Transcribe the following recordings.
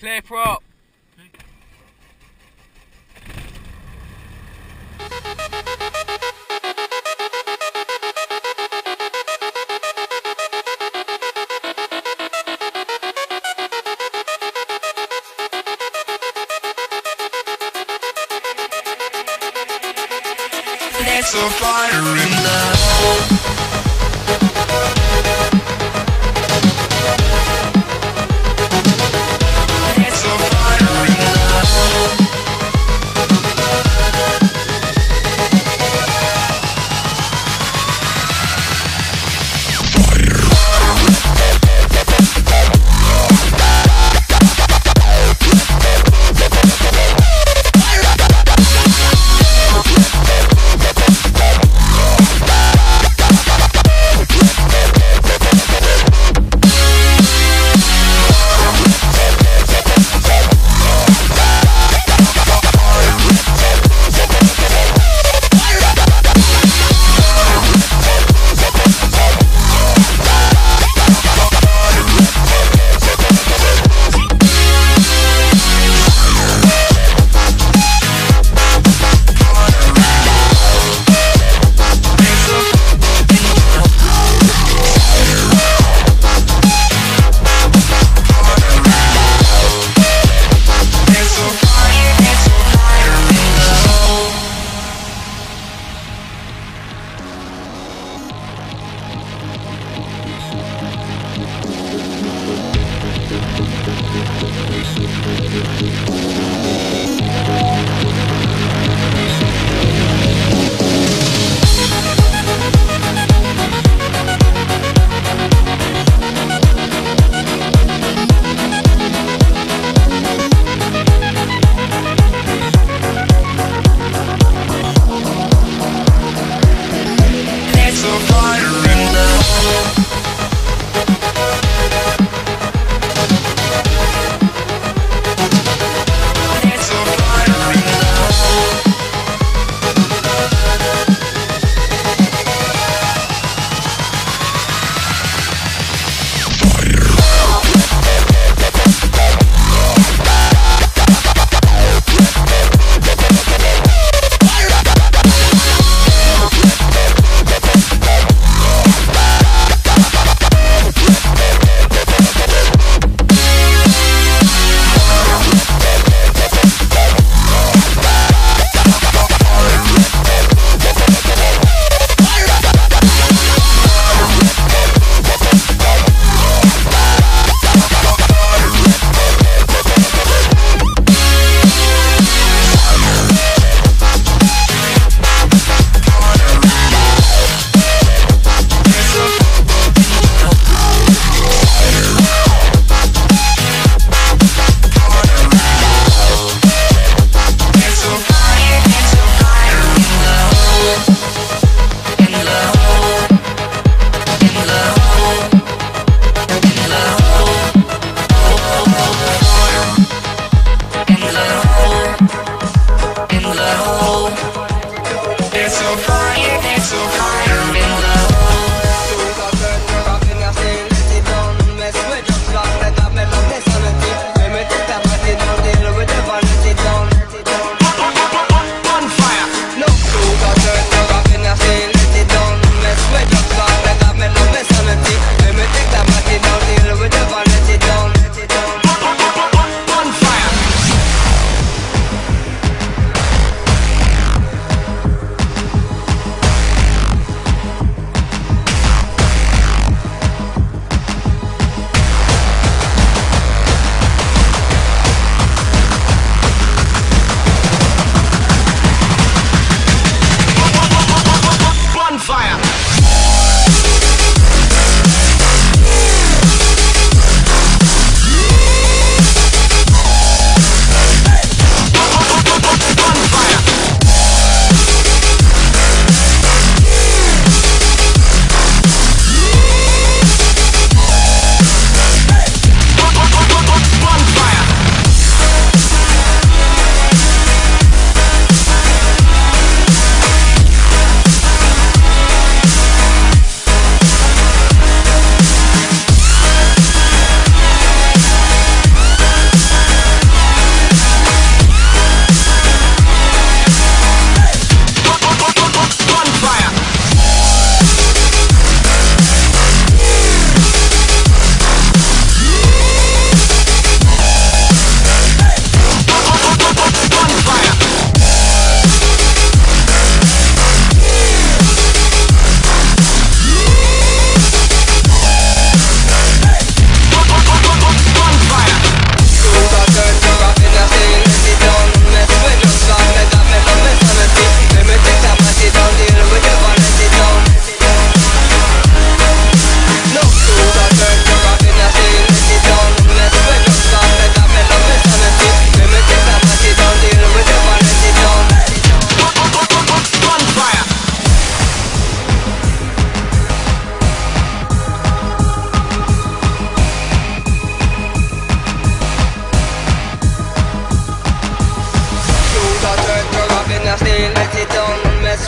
Clear prop. It's a fire in love. めっちゃいい。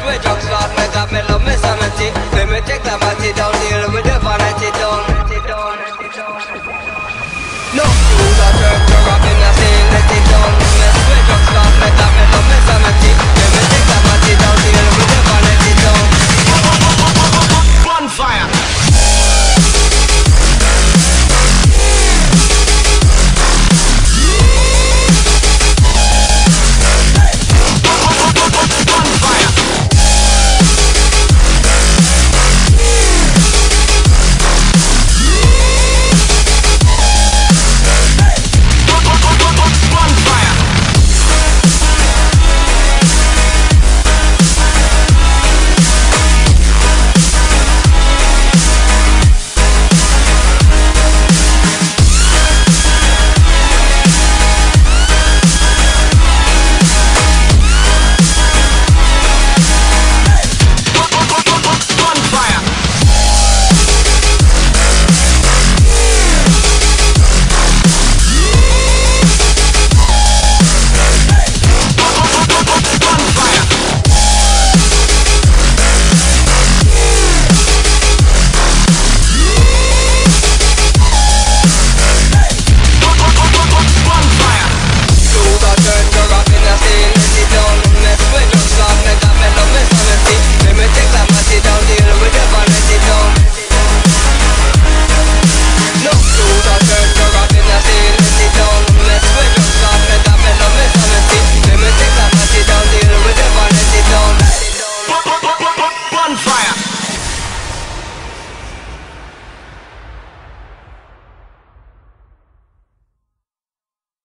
With drugs, Lord, me got me love me sanity. Let me take the body down,